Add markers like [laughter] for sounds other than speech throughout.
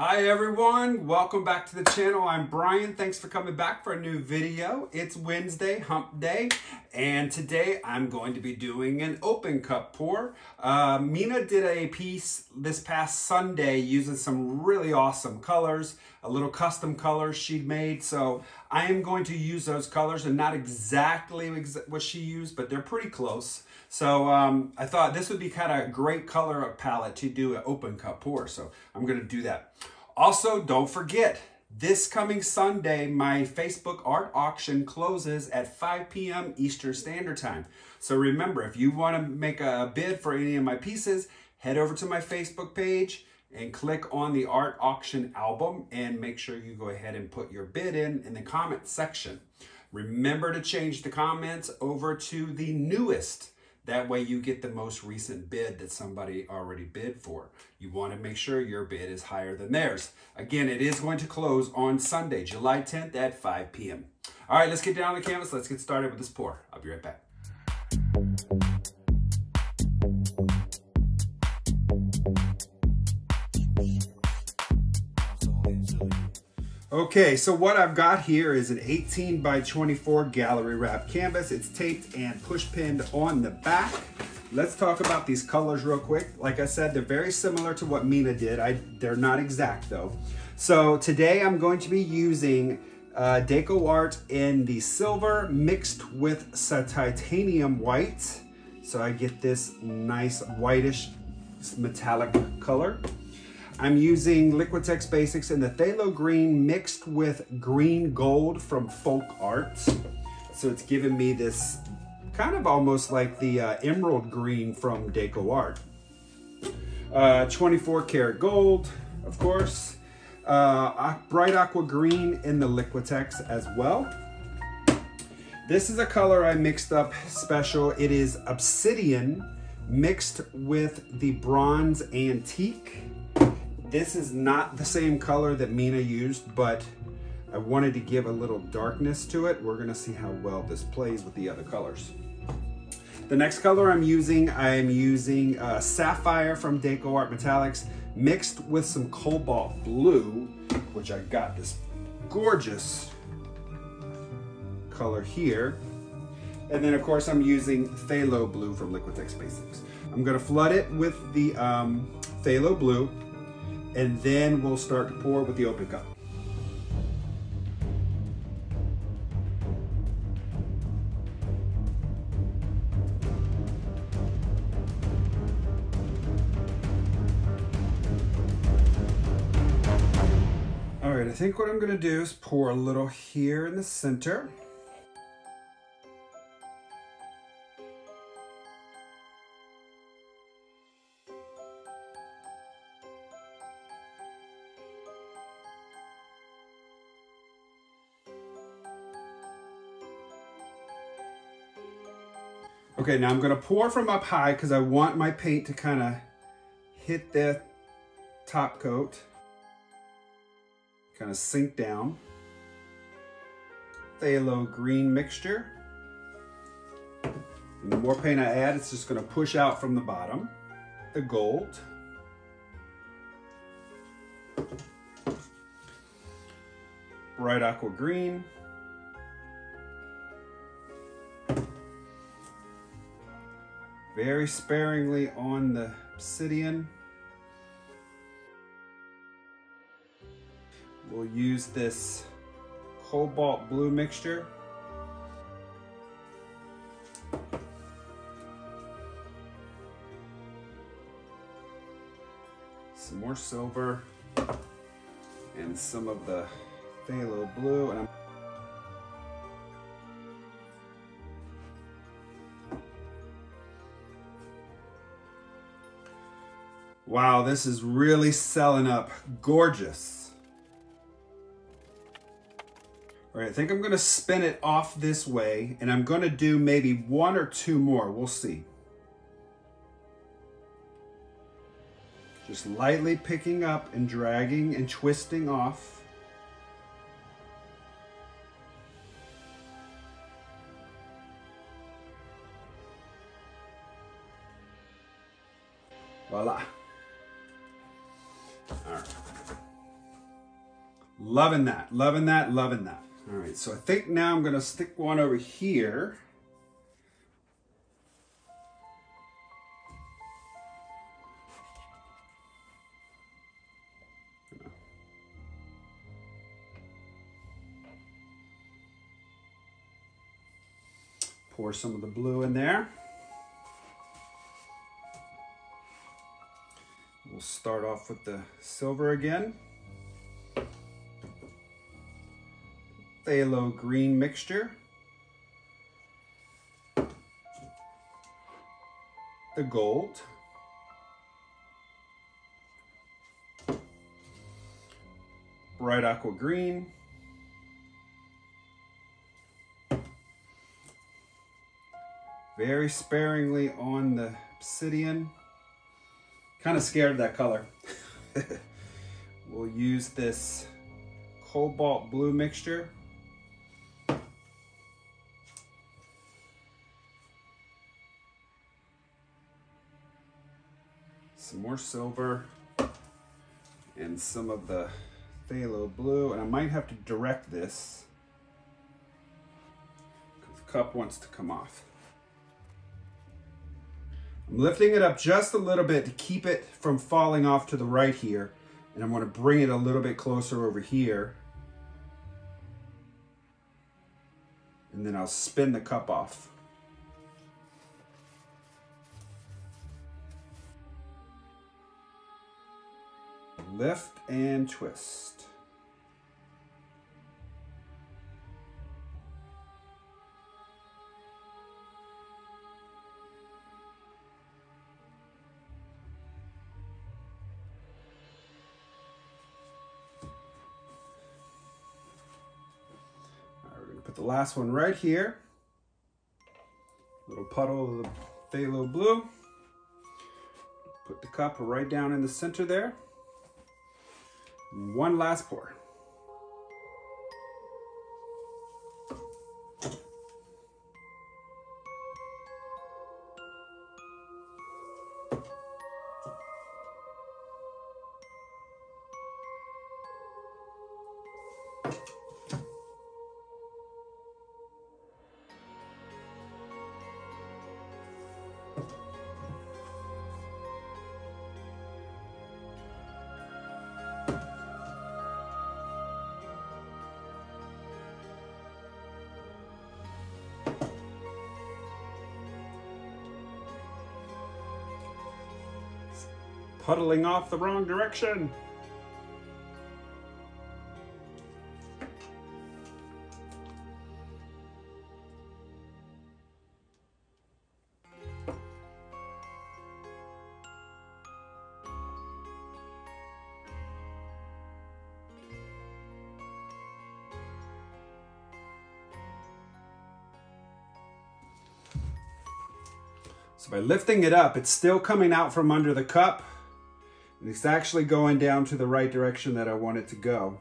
Hi everyone, welcome back to the channel. I'm Brian. Thanks for coming back for a new video. It's Wednesday, hump day, and today I'm going to be doing an open cup pour. Uh, Mina did a piece this past Sunday using some really awesome colors, a little custom colors she made. So I am going to use those colors and not exactly what she used, but they're pretty close. So um, I thought this would be kind of a great color palette to do an open cup pour. So I'm going to do that. Also, don't forget, this coming Sunday, my Facebook art auction closes at 5 p.m. Eastern Standard Time. So remember, if you want to make a bid for any of my pieces, head over to my Facebook page and click on the art auction album and make sure you go ahead and put your bid in in the comment section. Remember to change the comments over to the newest that way you get the most recent bid that somebody already bid for. You want to make sure your bid is higher than theirs. Again, it is going to close on Sunday, July 10th at 5 p.m. All right, let's get down on the canvas. Let's get started with this pour. I'll be right back. Okay, so what I've got here is an 18 by 24 gallery wrap canvas. It's taped and push pinned on the back. Let's talk about these colors real quick. Like I said, they're very similar to what Mina did. I, they're not exact though. So today I'm going to be using uh, DecoArt in the silver mixed with some titanium white. So I get this nice whitish metallic color. I'm using Liquitex Basics in the Phthalo Green mixed with green gold from Folk Art. So it's giving me this kind of almost like the uh, emerald green from DecoArt. Uh, 24 karat gold, of course. Uh, bright aqua green in the Liquitex as well. This is a color I mixed up special. It is obsidian mixed with the bronze antique. This is not the same color that Mina used, but I wanted to give a little darkness to it. We're gonna see how well this plays with the other colors. The next color I'm using, I'm using uh, Sapphire from DecoArt Metallics mixed with some Cobalt Blue, which I got this gorgeous color here. And then of course I'm using Phthalo Blue from Liquitex Basics. I'm gonna flood it with the um, Phthalo Blue and then we'll start to pour with the open cup. All right, I think what I'm gonna do is pour a little here in the center. Okay, now I'm gonna pour from up high because I want my paint to kind of hit the top coat, kind of sink down. Phthalo green mixture. And the more paint I add, it's just gonna push out from the bottom. The gold. Bright aqua green. Very sparingly on the obsidian. We'll use this cobalt blue mixture. Some more silver and some of the phthalo blue. And I'm Wow, this is really celling up. Gorgeous. All right, I think I'm gonna spin it off this way and I'm gonna do maybe one or two more, we'll see. Just lightly picking up and dragging and twisting off. Loving that, loving that, loving that. All right, so I think now I'm gonna stick one over here. Pour some of the blue in there. We'll start off with the silver again. Phthalo green mixture. The gold. Bright aqua green. Very sparingly on the obsidian. Kind of scared of that color. [laughs] we'll use this cobalt blue mixture. Some more silver and some of the phthalo blue. And I might have to direct this because the cup wants to come off. I'm lifting it up just a little bit to keep it from falling off to the right here. And I'm going to bring it a little bit closer over here. And then I'll spin the cup off. Lift and twist. We're gonna put the last one right here. Little puddle of the phthalo blue. Put the cup right down in the center there. One last pour. Puddling off the wrong direction. So by lifting it up, it's still coming out from under the cup. It's actually going down to the right direction that I want it to go.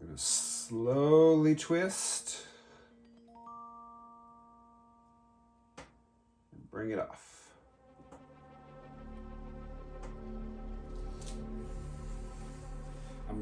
I'm going to slowly twist and bring it off.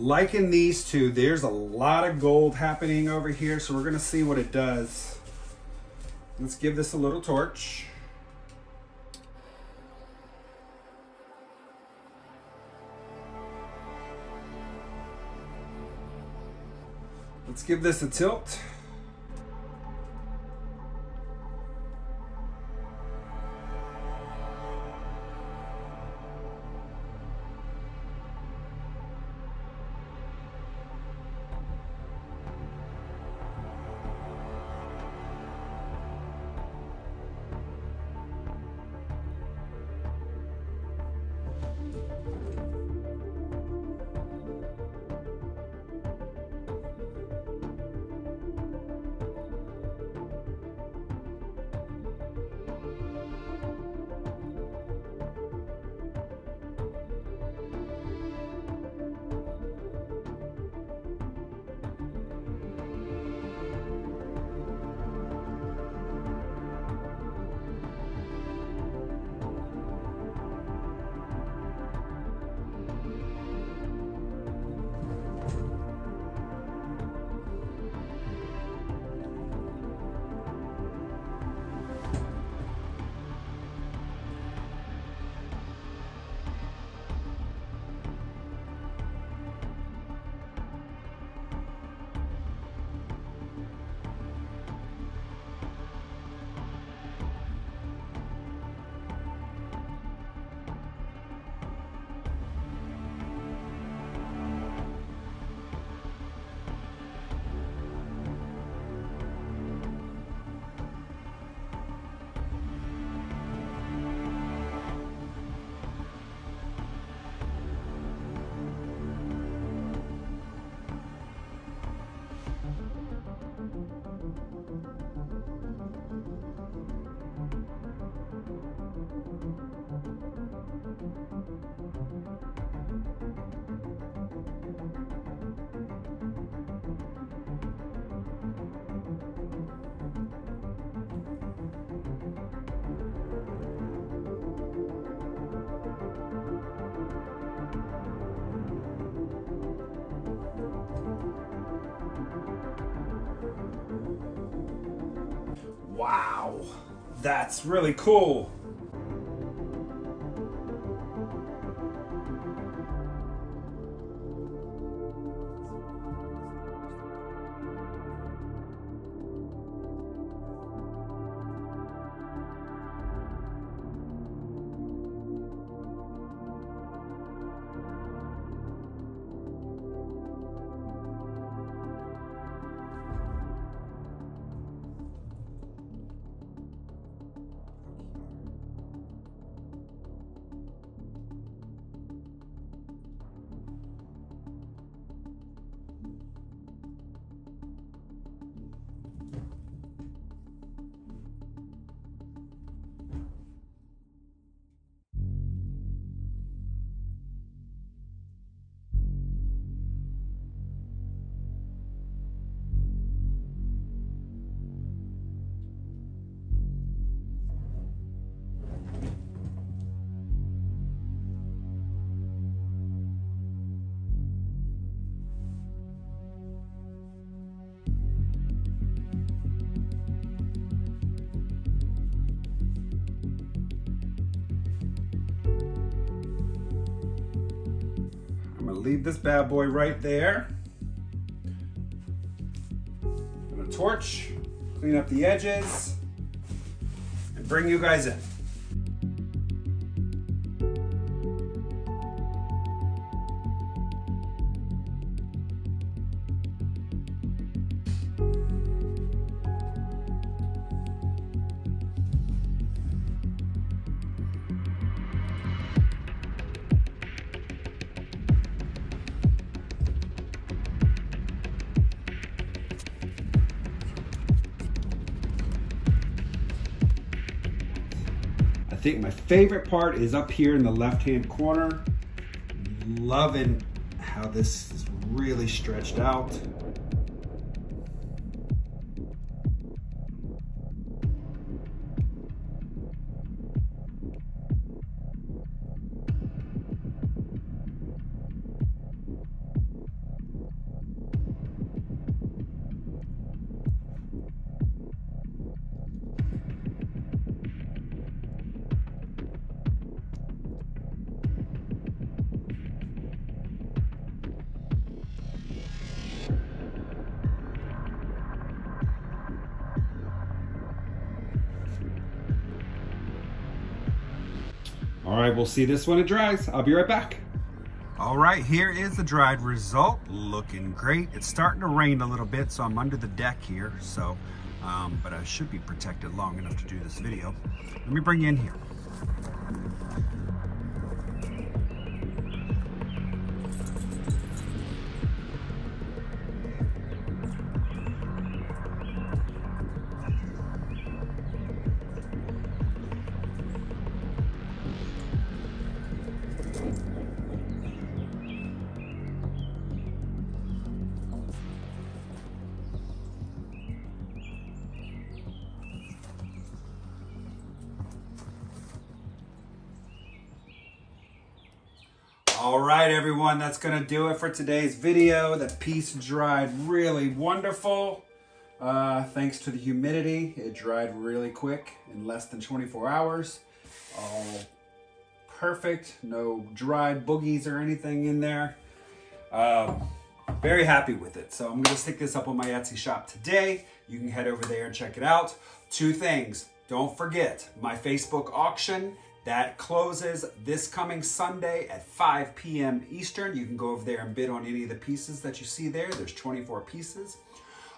Liking these two. There's a lot of gold happening over here, so we're gonna see what it does. Let's give this a little torch. Let's give this a tilt. Wow, that's really cool. Gonna leave this bad boy right there. I'm gonna torch, clean up the edges, and bring you guys in. Think my favorite part is up here in the left-hand corner. Loving how this is really stretched out. All right, we'll see this when it dries. I'll be right back. All right, here is the dried result. Looking great. It's starting to rain a little bit, so I'm under the deck here. So, um, but I should be protected long enough to do this video. Let me bring you in here. All right, everyone, that's gonna do it for today's video. The piece dried really wonderful. Uh, thanks to the humidity, it dried really quick in less than 24 hours. All perfect, no dried boogies or anything in there. Um, very happy with it. So I'm gonna stick this up on my Etsy shop today. You can head over there and check it out. Two things, don't forget my Facebook auction that closes this coming Sunday at 5 p.m. Eastern. You can go over there and bid on any of the pieces that you see there. There's 24 pieces.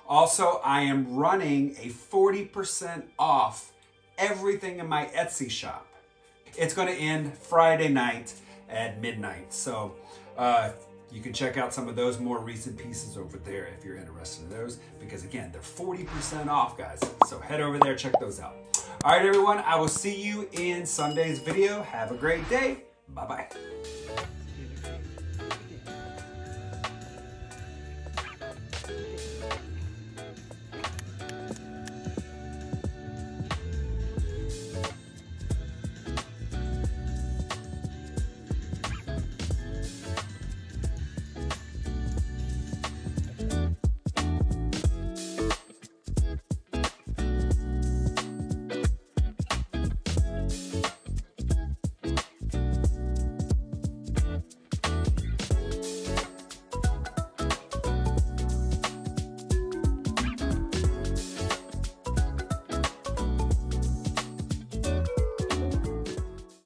Also, I am running a 40% off everything in my Etsy shop. It's going to end Friday night at midnight. So uh, you can check out some of those more recent pieces over there if you're interested in those. Because again, they're 40% off, guys. So head over there, check those out. All right, everyone, I will see you in Sunday's video. Have a great day. Bye-bye.